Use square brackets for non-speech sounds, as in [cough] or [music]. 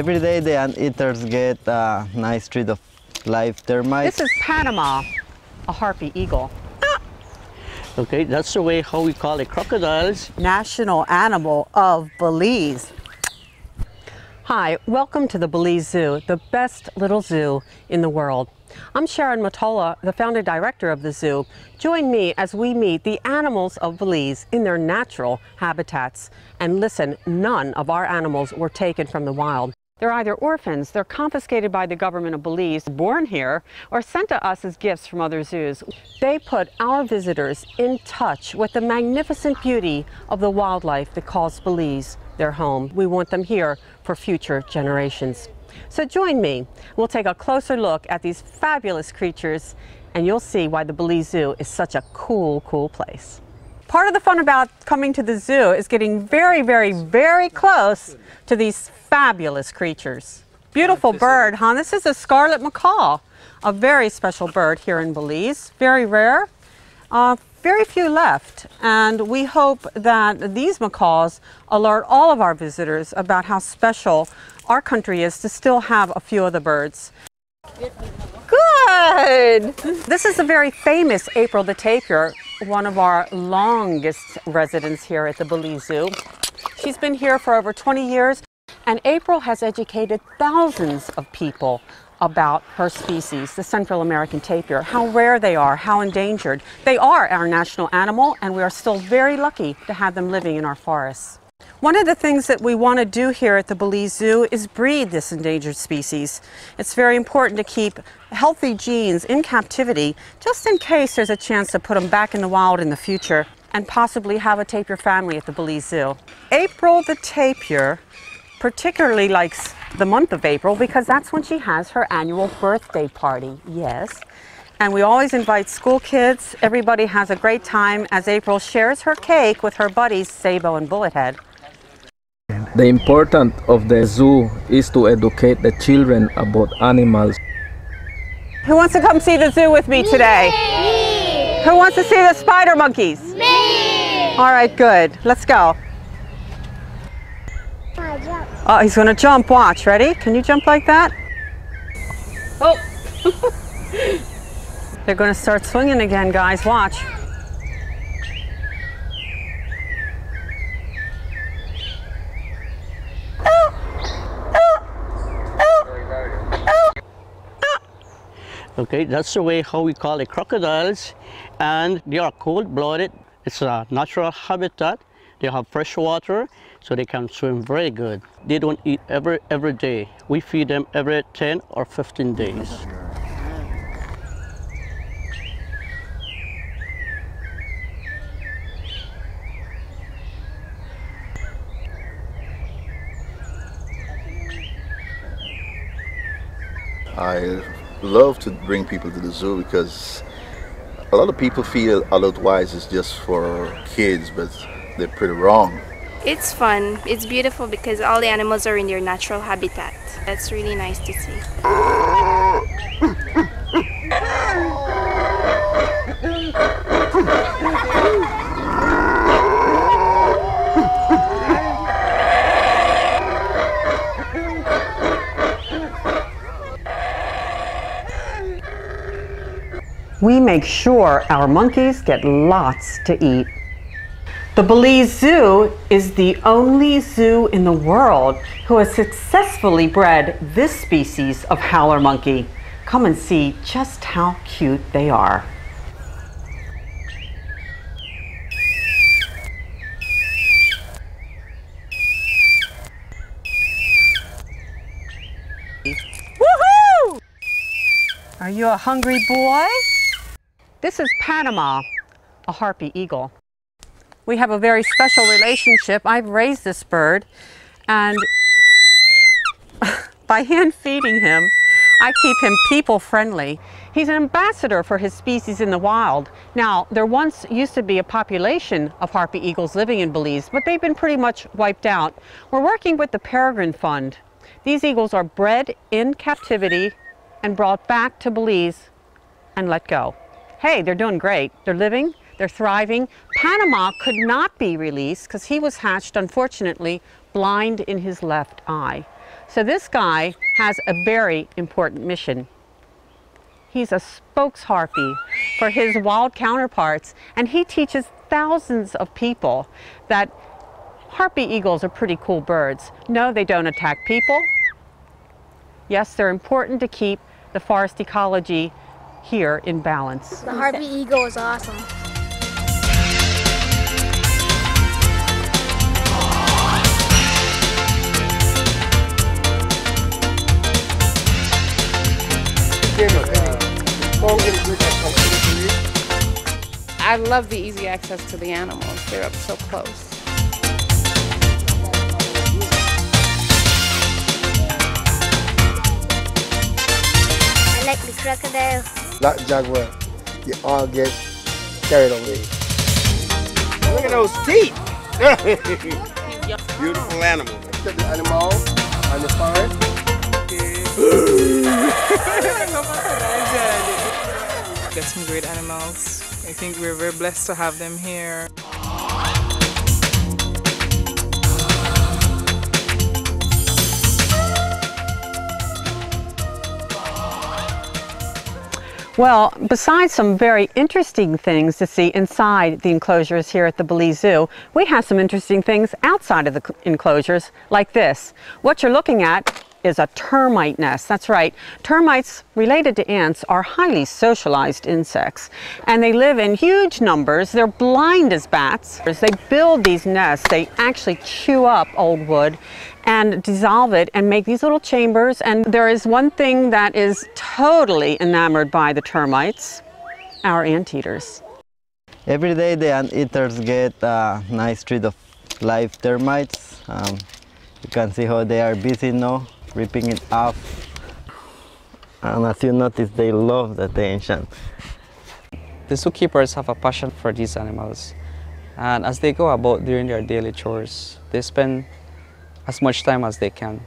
Every day the anteaters get a nice treat of live termites. This is Panama, a harpy eagle. Okay, that's the way how we call it crocodiles. National animal of Belize. Hi, welcome to the Belize Zoo, the best little zoo in the world. I'm Sharon Matola, the founder director of the zoo. Join me as we meet the animals of Belize in their natural habitats. And listen, none of our animals were taken from the wild. They're either orphans, they're confiscated by the government of Belize, born here, or sent to us as gifts from other zoos. They put our visitors in touch with the magnificent beauty of the wildlife that calls Belize their home. We want them here for future generations. So join me. We'll take a closer look at these fabulous creatures and you'll see why the Belize Zoo is such a cool, cool place. Part of the fun about coming to the zoo is getting very, very, very close to these fabulous creatures. Beautiful bird, huh? This is a scarlet macaw, a very special bird here in Belize. Very rare. Uh, very few left, and we hope that these macaws alert all of our visitors about how special our country is to still have a few of the birds. Good! This is a very famous April the Tapir, one of our longest residents here at the Belize Zoo. She's been here for over 20 years, and April has educated thousands of people about her species, the Central American tapir, how rare they are, how endangered. They are our national animal, and we are still very lucky to have them living in our forests. One of the things that we want to do here at the Belize Zoo is breed this endangered species. It's very important to keep healthy genes in captivity just in case there's a chance to put them back in the wild in the future and possibly have a tapir family at the Belize Zoo. April the tapir particularly likes the month of April because that's when she has her annual birthday party. Yes. And we always invite school kids. Everybody has a great time as April shares her cake with her buddies Sabo and Bullethead. The importance of the zoo is to educate the children about animals. Who wants to come see the zoo with me today? Me. Who wants to see the spider monkeys? Me. All right, good. Let's go. Oh, he's gonna jump. Watch. Ready? Can you jump like that? Oh. [laughs] They're gonna start swinging again, guys. Watch. Okay, that's the way how we call it crocodiles. And they are cold-blooded. It's a natural habitat. They have fresh water, so they can swim very good. They don't eat every, every day. We feed them every 10 or 15 days. I love to bring people to the zoo because a lot of people feel Adult Wise is just for kids, but they're pretty wrong. It's fun. It's beautiful because all the animals are in their natural habitat. That's really nice to see. We make sure our monkeys get lots to eat. The Belize Zoo is the only zoo in the world who has successfully bred this species of howler monkey. Come and see just how cute they are. Woohoo! Are you a hungry boy? This is Panama, a harpy eagle. We have a very special relationship. I've raised this bird and [laughs] by hand feeding him, I keep him people friendly. He's an ambassador for his species in the wild. Now, there once used to be a population of harpy eagles living in Belize, but they've been pretty much wiped out. We're working with the Peregrine Fund. These eagles are bred in captivity and brought back to Belize and let go. Hey, they're doing great. They're living, they're thriving. Panama could not be released because he was hatched, unfortunately, blind in his left eye. So this guy has a very important mission. He's a spokes harpy for his wild counterparts, and he teaches thousands of people that harpy eagles are pretty cool birds. No, they don't attack people. Yes, they're important to keep the forest ecology here in balance. The Harpy Eagle is awesome. I love the easy access to the animals. They're up so close. I like the crocodile. Black jaguar, you all get carried away. Look at those teeth. [laughs] Beautiful animal. Look at the animal and the forest. Get some great animals. I think we're very blessed to have them here. Well, besides some very interesting things to see inside the enclosures here at the Belize Zoo, we have some interesting things outside of the enclosures, like this. What you're looking at is a termite nest. That's right. Termites, related to ants, are highly socialized insects, and they live in huge numbers. They're blind as bats. As they build these nests, they actually chew up old wood and dissolve it and make these little chambers. And there is one thing that is totally enamored by the termites our anteaters. Every day the anteaters get a nice treat of live termites. Um, you can see how they are busy now, ripping it off. And as you notice, they love the attention. The zookeepers have a passion for these animals, and as they go about doing their daily chores, they spend as much time as they can